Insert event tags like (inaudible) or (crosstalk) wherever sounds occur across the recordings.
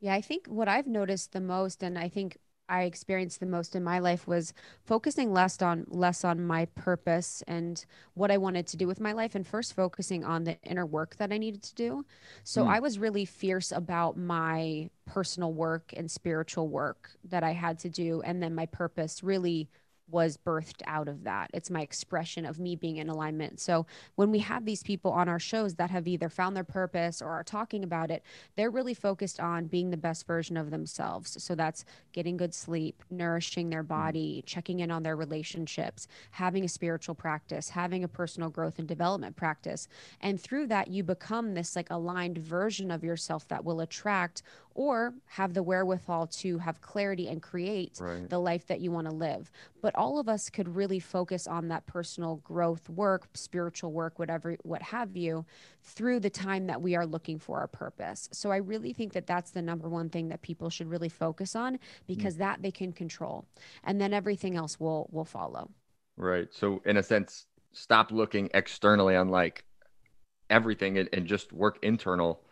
Yeah, I think what I've noticed the most, and I think I experienced the most in my life was focusing less on less on my purpose and what I wanted to do with my life and first focusing on the inner work that I needed to do. So mm. I was really fierce about my personal work and spiritual work that I had to do and then my purpose really was birthed out of that. It's my expression of me being in alignment. So when we have these people on our shows that have either found their purpose or are talking about it, they're really focused on being the best version of themselves. So that's getting good sleep, nourishing their mm. body, checking in on their relationships, having a spiritual practice, having a personal growth and development practice. And through that, you become this like aligned version of yourself that will attract or have the wherewithal to have clarity and create right. the life that you want to live. But all of us could really focus on that personal growth work, spiritual work, whatever, what have you, through the time that we are looking for our purpose. So I really think that that's the number one thing that people should really focus on because mm. that they can control, and then everything else will will follow. Right. So in a sense, stop looking externally on like everything and, and just work internal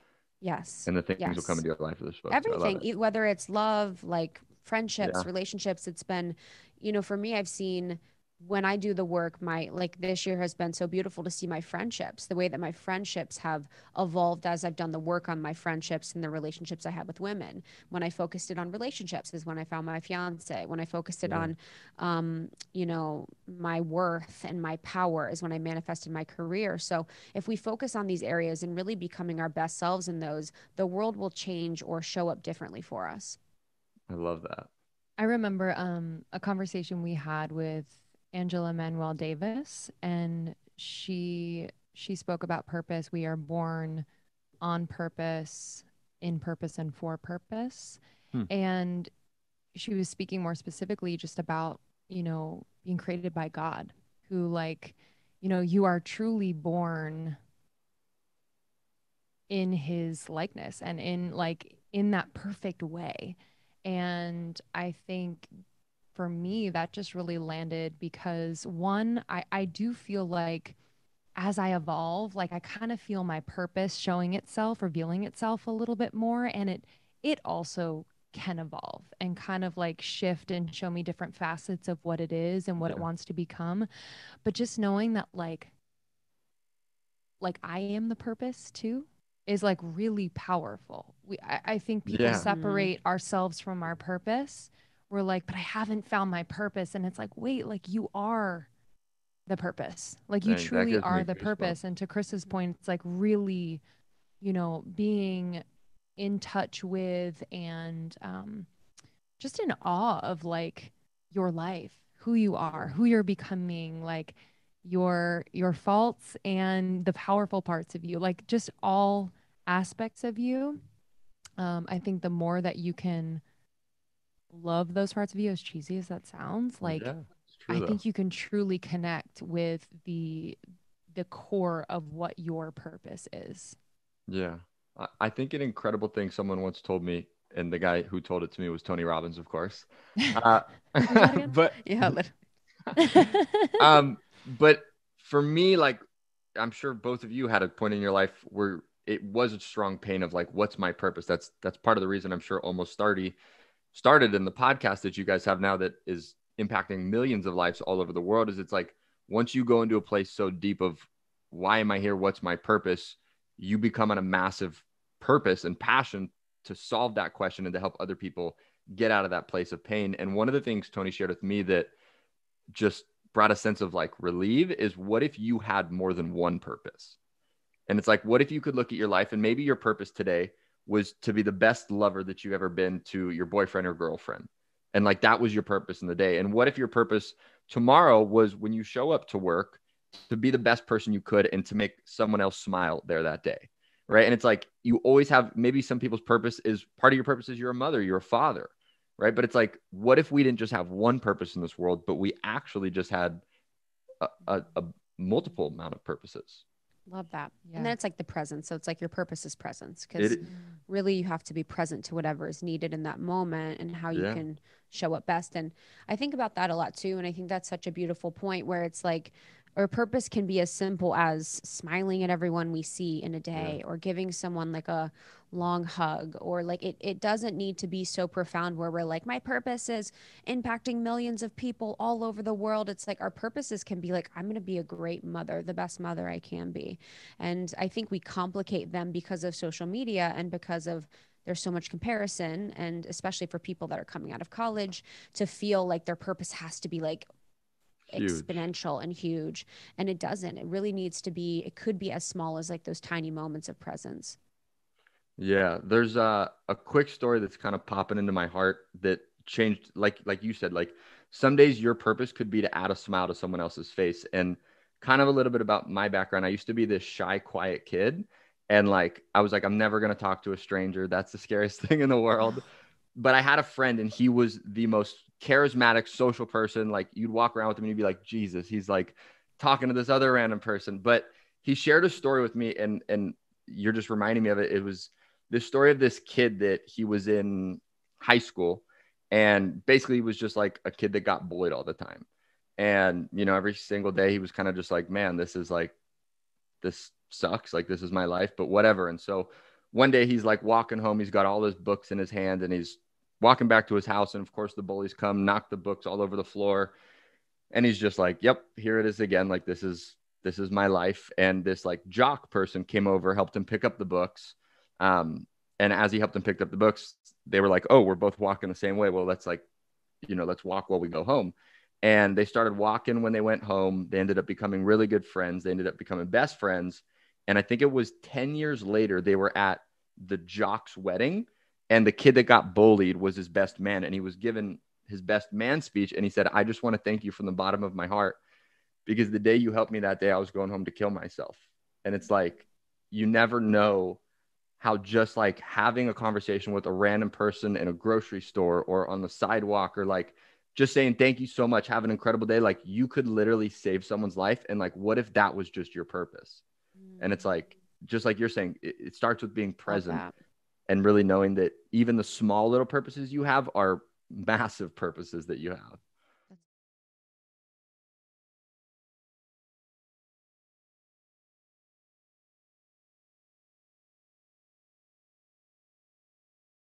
Yes. And the things yes. will come into your life for this book. Everything, it. whether it's love, like friendships, yeah. relationships, it's been, you know, for me, I've seen when I do the work, my like this year has been so beautiful to see my friendships, the way that my friendships have evolved as I've done the work on my friendships and the relationships I have with women. When I focused it on relationships is when I found my fiance. When I focused it yeah. on, um, you know, my worth and my power is when I manifested my career. So if we focus on these areas and really becoming our best selves in those, the world will change or show up differently for us. I love that. I remember um, a conversation we had with Angela Manuel Davis, and she she spoke about purpose. We are born on purpose, in purpose, and for purpose. Hmm. And she was speaking more specifically just about you know being created by God, who like you know you are truly born in His likeness and in like in that perfect way. And I think for me, that just really landed because one, I, I do feel like as I evolve, like I kind of feel my purpose showing itself, revealing itself a little bit more. And it it also can evolve and kind of like shift and show me different facets of what it is and what yeah. it wants to become. But just knowing that like like I am the purpose too is like really powerful. We I, I think people yeah. separate mm-hmm. ourselves from our purpose we're like, but I haven't found my purpose. And it's like, wait, like you are the purpose. Like you truly are the purpose. And to Krista's point, it's like really, you know, being in touch with and um, just in awe of like your life, who you are, who you're becoming, like your your faults and the powerful parts of you, like just all aspects of you. Um, I think the more that you can love those parts of you as cheesy as that sounds like yeah, true, i though. think you can truly connect with the the core of what your purpose is. Yeah. I think an incredible thing someone once told me and the guy who told it to me was tony robbins of course. (laughs) Uh, (laughs) but yeah (laughs) um but for me like i'm sure both of you had a point in your life where it was a strong pain of like what's my purpose? That's that's part of the reason i'm sure almost 30 started in the podcast that you guys have now that is impacting millions of lives all over the world is it's like once you go into a place so deep of why am I here? What's my purpose? You become on a massive purpose and passion to solve that question and to help other people get out of that place of pain. And one of the things Tony shared with me that just brought a sense of like relief is what if you had more than one purpose? And it's like, what if you could look at your life and maybe your purpose today was to be the best lover that you've ever been to your boyfriend or girlfriend. And like that was your purpose in the day. And what if your purpose tomorrow was when you show up to work to be the best person you could and to make someone else smile there that day? Right. And it's like you always have maybe some people's purpose is part of your purpose is you're a mother, you're a father. Right. But it's like, what if we didn't just have one purpose in this world, but we actually just had a, a, a multiple amount of purposes? Love that. Yeah. And then it's like the presence. So it's like your purpose is presence because really you have to be present to whatever is needed in that moment and how you yeah. can show up best. And I think about that a lot too. And I think that's such a beautiful point where it's like, or purpose can be as simple as smiling at everyone we see in a day yeah. or giving someone like a long hug or like it, it doesn't need to be so profound where we're like my purpose is impacting millions of people all over the world it's like our purposes can be like i'm going to be a great mother the best mother i can be and i think we complicate them because of social media and because of there's so much comparison and especially for people that are coming out of college to feel like their purpose has to be like huge. exponential and huge and it doesn't it really needs to be it could be as small as like those tiny moments of presence yeah, there's a a quick story that's kind of popping into my heart that changed like like you said like some days your purpose could be to add a smile to someone else's face and kind of a little bit about my background. I used to be this shy quiet kid and like I was like I'm never going to talk to a stranger. That's the scariest (laughs) thing in the world. But I had a friend and he was the most charismatic social person like you'd walk around with him and you'd be like Jesus, he's like talking to this other random person. But he shared a story with me and and you're just reminding me of it. It was the story of this kid that he was in high school and basically was just like a kid that got bullied all the time. And, you know, every single day he was kind of just like, man, this is like, this sucks. Like, this is my life, but whatever. And so one day he's like walking home, he's got all his books in his hand and he's walking back to his house. And of course, the bullies come, knock the books all over the floor. And he's just like, yep, here it is again. Like, this is, this is my life. And this like jock person came over, helped him pick up the books um, and as he helped him pick up the books, they were like, "Oh, we're both walking the same way. Well, let's like, you know, let's walk while we go home." And they started walking when they went home. They ended up becoming really good friends. They ended up becoming best friends. And I think it was 10 years later, they were at the jock's wedding, and the kid that got bullied was his best man. And he was given his best man speech. And he said, I just want to thank you from the bottom of my heart because the day you helped me that day, I was going home to kill myself. And it's like, you never know how just like having a conversation with a random person in a grocery store or on the sidewalk or like just saying thank you so much have an incredible day like you could literally save someone's life and like what if that was just your purpose mm. and it's like just like you're saying it, it starts with being present and really knowing that even the small little purposes you have are massive purposes that you have